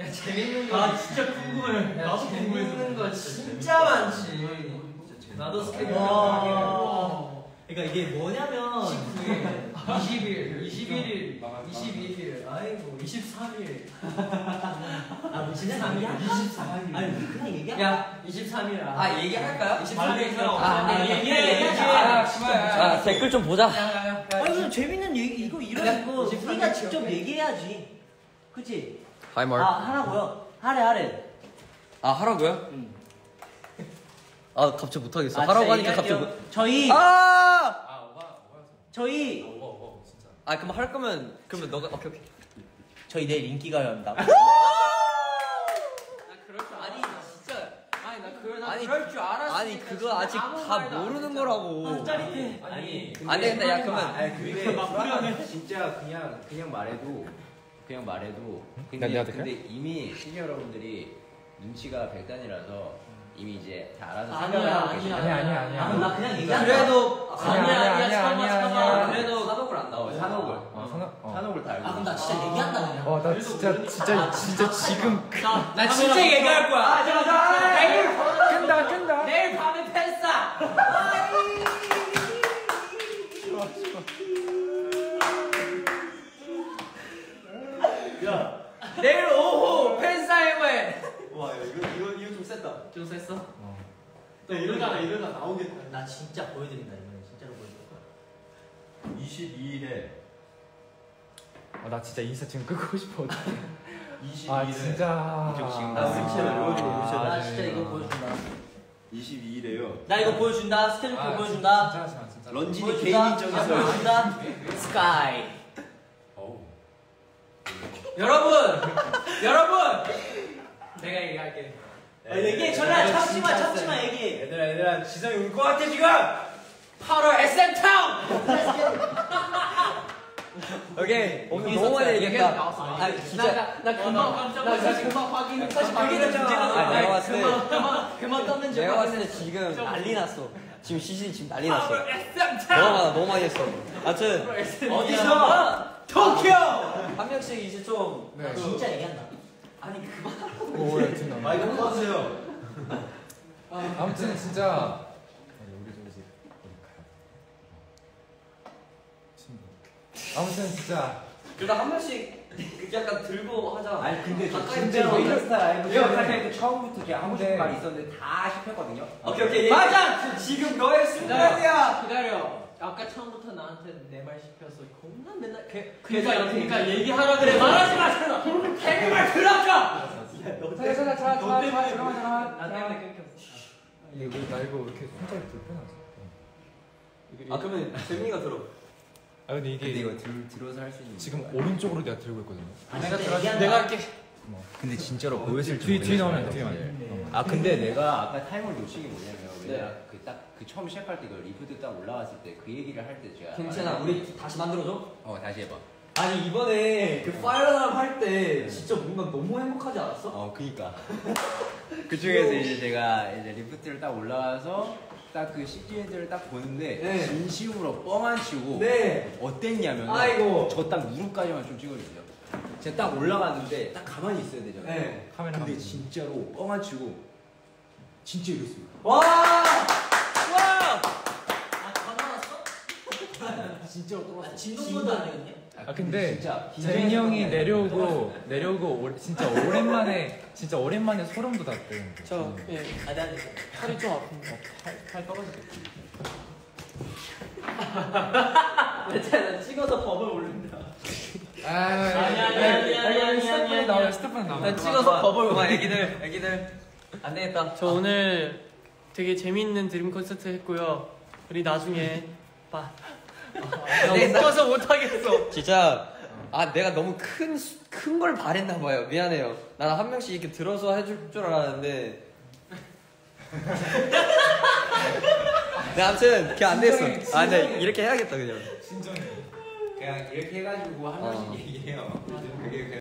야 재밌는 거. 아 진짜 궁금해. 야, 나도 재밌는 궁금해서. 거 진짜 많지. 나도 스케줄 와. 그러니까 이게 뭐냐면 19일, 20일, 21일, 나가- 22일, 아이고 23일. 아 그냥 얘기할까? 24일. 아니 우리 그냥 얘기할까? 야 23일 아 얘기할까요? 23일 아, 아, 아, 얘기 얘기해. 얘기해. 아, 아 댓글 좀 보자. 아니 무슨 재밌는 얘기 이거 이런 거 23일 우리가 직접. 얘기해야지 그치? 하이 말. 아 하라고요? 하래 하래 아 하라고요? 응. 아 갑자기 못하겠어. 아, 하라고 하니까 갑자기. 못. 저희 아! 아 오바 오바였어. 저희 오바 오바 진짜. 아 그럼 할 거면 그러면 너가 오케이 오케이. 저희 내일 그럴 줄 아니 아니 아니, 그럴 줄 알았으니까 아니 그거 아직 다 모르는. 거라고. 짜릿해 아니 안 되겠다 야 그러면 아니 근데. 진짜 그냥 그냥 말해도 그냥 말해도 근데, 될까요? 근데 이미 시니어 여러분들이 눈치가 백단이라서 이미 이제 다 알아서 아니야, 생각을 하고 아니야. 계시잖아요. 아니야 아니야 아니야. 아, 그럼 나 그냥 얘기한다 그래도 아니야, 아니야 아니야, 아니야 참아 아니야, 참아 아니야. 그래도 산옥을 안 어. 산옥을 어, 산옥. 어. 산옥을 다 알고 아 그럼 나. 진짜 얘기한다 그냥 와, 나 진짜 진짜 진짜 지금 나 진짜 얘기할 거야 아 잠깐 내일 끈다 끈다. 내일 밤에 팬싸 내일 오후 팬싸임을 와 이거 이거 이거 좀 셌다. 좀 셌어? 야 이러다가 이러다 나오겠다. 나 진짜 보여드린다 이번에 진짜로 보여줄 거야 22일에 아, 나 진짜 인스타 지금 끄고 싶어. 22일에 아 진짜. 이쪽 지금 나나 진짜 스케줄 이거 보여드려. 나 진짜 이거 보여준다 22일에요. 나 이거 보여준다 스케줄표 아, 보여준다 진짜 하지 마 진짜. 런쥔이 보여준다 개인 아, 입장에서 보여준다 스카이. 여러분 여러분! 내가 얘기할게. 아, 얘기해. 전화 참지마 참지마 얘기해. 얘들아 얘들아 지성이 울것 같아 지금. 8월 SM타운 오케이. 오늘 여기서 너무 많이 얘기했다. 아 진짜. 나, 나 금방 깜짝 놀랐어 사실 금방 확인 사실 그게 더 문제가 아, 내가 봤을 때 그만 그만 그만 떴는지 내가 봤을 때 지금 난리 났어. 지금 시즌 지금 난리 났어. 8월 SM타운 너무 많아 너무 많이 했어. 아무튼 어디서? 도쿄 한 명씩 이제 좀 네. 진짜 얘기한다 아니 그만 오, 야, 진짜. 마이크 꺼주세요. 아무튼 진짜. 아니, 우리 좀 이제 어디 가요? 친구. 아무튼 진짜. 그러다 한 명씩 이렇게 약간 들고 하자. 아니 근데 저 가까이 진짜로 들고 인스타 라이브 시작할 때 처음부터 제가 하고 싶은 네. 말이 있었는데 다 실패했거든요. 오케이 오케이. 맞아! 지금 너의 기다려 기다려 아까 처음부터 나한테 내말 시켜서 겁나 맨날 개 그러니까 그러니까 얘기하라 그래 말하지 마잖아 개말 들어가 자, 자, 자, 자, 자, 자, 잠깐만, 잠깐만. 나 때문에 끊겼어 이거 나 이거 이렇게 손잡이 불편하지. 아 그러면 재민이가 들어. 아 근데 이게 근데 이거 들, 들어서 할 수 있는. 지금 오른쪽으로 내가 들고 있거든요. 내가 얘기한다 내가 할게 근데 진짜로 보였을 뒤- 뒤 나오면 뒤에 나오면. 아 근데 내가 아까 타임을 놓친 게 뭐냐면 네. 내가 그딱그 처음 시작할 때 그 리프트 딱 올라왔을 때 그 얘기를 할 때 제가 괜찮아. 우리 다시 만들어줘. 어 다시 해봐. 아니 이번에 그 Fire Alarm 할때 진짜 뭔가 너무 행복하지 않았어? 어 그니까 그 중에서 이제 제가 이제 리프트를 딱 올라와서 딱 그 CG들을 딱 보는데 네. 진심으로 뻥안 치고 네. 어땠냐면 아이고. 저 딱 무릎까지만 좀 찍어주세요. 제가 딱 올라갔는데 딱 가만히 있어야 되잖아요. 네. 카메라 근데. 진짜로 뻥안 치고 진짜 이랬어요. 와. 와. 아 전화 진짜로 또 왔어? 아 진동모드 아니었냐? 아 근데 진짜 재민이 형이 내려오고 내려오고 오, 진짜 오랜만에 진짜 오랜만에 소름 돋았대. 저 예, 아 내가 내 팔이 좀 아픈데 팔 떨어지겠지. 괜찮아. 찍어서 법을 올린다. 아, 아니, 아니, 아니, 아니, 아니, 아니. 아니. 스태프분 나와요. 나 찍어서 법을 와 애기들 애기들 안 되겠다. 저 오늘 되게 재밌는 드림 콘서트 했고요 우리 나중에 봐 안 되겠다. 웃겨서 못하겠어 진짜 아 내가 너무 큰 큰 걸 바랬나 봐요. 미안해요. 나는 한 명씩 이렇게 들어서 해줄 줄 알았는데. 네 아무튼 그게 안 됐어. 아 근데 이렇게 해야겠다 그냥. 신정이. 그냥 이렇게 해가지고 한 어. 번씩 얘기해요. 그게 그냥